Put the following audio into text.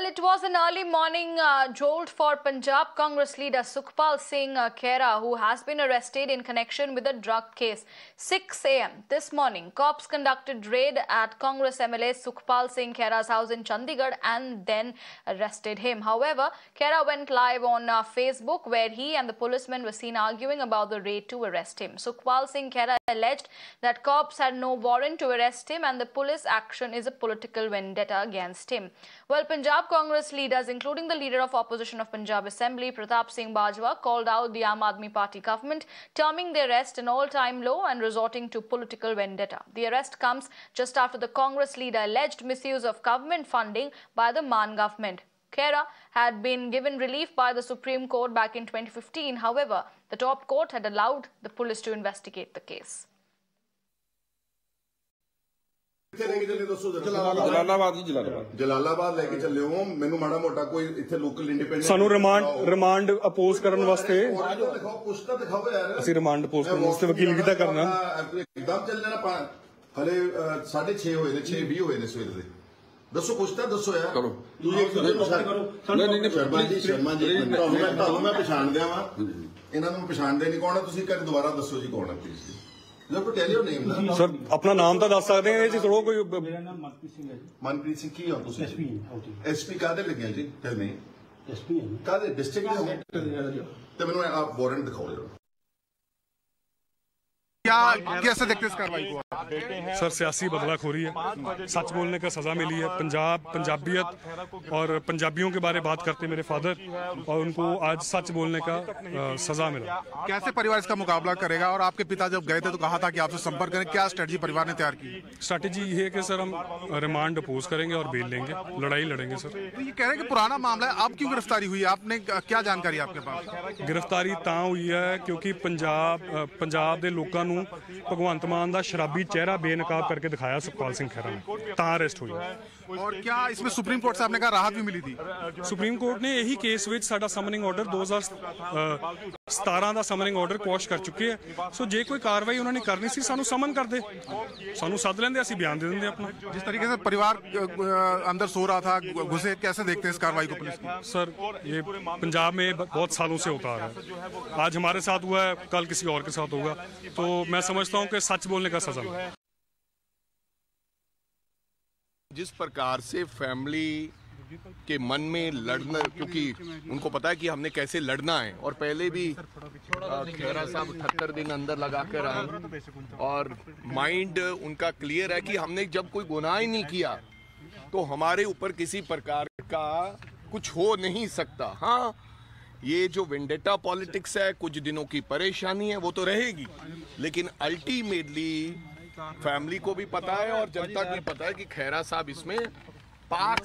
Well, it was an early morning uh, jolt for Punjab Congress leader Sukhpal Singh uh, Khera, who has been arrested in connection with a drug case. 6 a.m. this morning, cops conducted raid at Congress MLA Sukhpal Singh Khera's house in Chandigarh and then arrested him. However, Khera went live on uh, Facebook where he and the policemen were seen arguing about the raid to arrest him. Sukhpal Singh Khera alleged that cops had no warrant to arrest him and the police action is a political vendetta against him. Well, Punjab Congress leaders, including the leader of opposition of Punjab Assembly, Pratap Singh Bajwa, called out the Aam Aadmi Party government, terming the arrest an all-time low and resorting to political vendetta. The arrest comes just after the Congress leader alleged misuse of government funding by the Maan government. Khera had been given relief by the Supreme Court back in 2015. However, the top court had allowed the police to investigate the case. ਕਿੱਥੇ ਲੈ ਕੇ ਚੱਲੇ ਦੱਸੋ ਜ਼ਰਾ। ਜਲਾਲਾਬਾਦ। ਜੀ ਜਲਾਲਾਬਾਦ। ਜਲਾਲਾਬਾਦ ਲੈ ਕੇ ਚੱਲੇ ਹੋ। ਮੈਨੂੰ ਮਾੜਾ ਮੋਟਾ ਕੋਈ ਇੱਥੇ ਲੋਕਲ ਇੰਡੀਪੈਂਡੈਂਟ ਸਾਨੂੰ ਰਿਮਾਂਡ ਰਿਮਾਂਡ ਅਪੋਜ਼ ਕਰਨ ਵਾਸਤੇ ਦਿਖਾਓ ਕੁਛ ਤਾਂ ਦਿਖਾਓ ਯਾਰ। ਅਸੀਂ ਰਿਮਾਂਡ ਅਪੋਜ਼ ਕਰਨ ਵਾਸਤੇ ਵਕੀਲਗੀ ਤਾਂ ਕਰਨਾ? ਇੱਕਦਮ ਚੱਲ ਜਾਣਾ ਪਾ ਹਲੇ 6:30 ਹੋਏ ਨੇ 6:20 ਹੋਏ ਨੇ ਸਵੇਰ ਦੇ। ਦੱਸੋ ਕੁਛ ਤਾਂ ਦੱਸੋ ਯਾਰ। ਕਰੋ। ਤੁਸੀਂ ਇੱਕ ਦੂਜੇ ਨੂੰ ਕਰੋ। ਨਹੀਂ, ਨਹੀਂ, ਨਹੀਂ, ਸ਼ਰਮਾ ਜੀ ਸ਼ਰਮਾ ਜੀ। ਤੁਹਾਨੂੰ ਮੈਂ ਤੁਹਾਨੂੰ ਮੈਂ ਪਛਾਣਦਿਆ ਵਾਂ। ਇਹਨਾਂ ਨੂੰ ਪਛਾਣਦੇ ਨਹੀਂ ਕੌਣ ਹੈ ਤੁਸੀਂ ਕਰ ਦੁਬਾਰਾ ਦੱਸੋ ਜੀ ਕੌਣ ਹੈ ਪਲੀਜ਼ ਲੋਕ ਟੈਲ ਯੂ ਨੇਮ ਨਾ ਸਰ ਆਪਣਾ ਨਾਮ ਤਾਂ ਦੱਸ ਸਕਦੇ ਆ ਇਹ ਚ ਥੋੜਾ ਕੋਈ ਮੇਰਾ ਨਾਮ ਮਨਪ੍ਰੀਤ ਸਿੰਘ ਹੈ ਜੀ। ਮਨਪ੍ਰੀਤ ਸਿੰਘ ਕੀ ਹੋ ਤੁਸੀਂ? ਐਸਪੀ ਓਟੀ ਐਸਪੀ ਕਾਦੇ ਲੱਗਿਆ ਜੀ? ਟੈਲ ਮੀ ਐਸਪੀ ਹੈ ਜੀ। ਕਾਦੇ ਡਿਸਟ੍ਰਿਕਟ ਦੇ ਹੋ? ਤੇ ਮੈਨੂੰ ਆਪ ਵਾਰੰਟ ਦਿਖਾਓ ਜਰਾ। क्या कैसे देखते हैं इस कार्रवाई को सर सियासी बदलाखोरी है सच बोलने का सजा मिली है पंजाब पंजाबियत और पंजाबियों के बारे बात करते मेरे फादर और उनको आज सच बोलने का अ, सजा मिला कैसे परिवार इसका मुकाबला करेगा और आपके पिता जब गए थे तो कहा था कि आपसे संपर्क करें क्या स्ट्रेटजी परिवार ने तैयार की स्ट्रैटेजी ये है कि सर हम रिमांड अपोज करेंगे और बेल लेंगे लड़ाई लड़ेंगे सर तो ये कह रहे हैं कि पुराना मामला है अब क्यों गिरफ्तारी हुई है आपने क्या जानकारी है आपके पास ਗ੍ਰਿਫਤਾਰੀ ਤਾਂ ਹੋਈ ਹੈ ਕਿਉਂਕਿ ਪੰਜਾਬ ਅ, ਪੰਜਾਬ ਦੇ ਲੋਕਾਂ ਨੂੰ ਭਗਵੰਤ ਮਾਨ ਦਾ ਸ਼ਰਾਬੀ ਚਿਹਰਾ ਬੇਨਕਾਬ ਕਰਕੇ ਦਿਖਾਇਆ ਸੁਖਪਾਲ ਸਿੰਘ ਖਹਿਰਾ ਨੇ ਤਾਂ ਅਰੈਸਟ ਹੋਈ और क्या इसमें सुप्रीम कोर्ट से आपने कहा राहत भी मिली थी ਸੁਪਰੀਮ ਕੋਰਟ ਨੇ ਇਹੀ ਕੇਸ ਵਿੱਚ ਸਾਡਾ ਸਮਨਿੰਗ ਆਰਡਰ 2017 ਦਾ ਸਮਨਿੰਗ ਆਰਡਰ ਕੁਐਸ਼ ਕਰ ਚੁੱਕੇ ਹੈ ਸੋ ਜੇ ਕੋਈ ਕਾਰਵਾਈ ਉਹਨਾਂ ਨੇ ਕਰਨੀ ਸੀ ਸਾਨੂੰ ਸਮਨ ਕਰਦੇ ਸਾਨੂੰ ਸੱਦ ਲੈਂਦੇ ਅਸੀਂ ਬਿਆਨ ਦੇ ਦਿੰਦੇ ਆਪਣਾ जिस तरीके से परिवार अ, अ, अंदर सो रहा था घुसे कैसे देखते हैं इस कार्रवाई को पुलिस की सर ये पंजाब में बहुत सालों से होता आ रहा है आज हमारे साथ हुआ है कल किसी और के साथ होगा तो मैं समझता हूँ कि सच बोलने का सजा मिले। जिस प्रकार से फैमिली के मन में लड़ना, क्योंकि उनको पता है कि हमने कैसे लड़ना है। और पहले भी खेरा साहब अठहत्तर दिन अंदर लगा कर आए। और माइंड उनका क्लियर है कि हमने जब कोई गुनाह ही नहीं किया तो हमारे ऊपर किसी प्रकार का कुछ हो नहीं सकता। हाँ ये जो विंडेटा पॉलिटिक्स है, कुछ दिनों की परेशानी है, वो तो रहेगी। लेकिन अल्टीमेटली फैमिली को भी पता है और जनता को भी पता है कि खैरा साहब इसमें पाक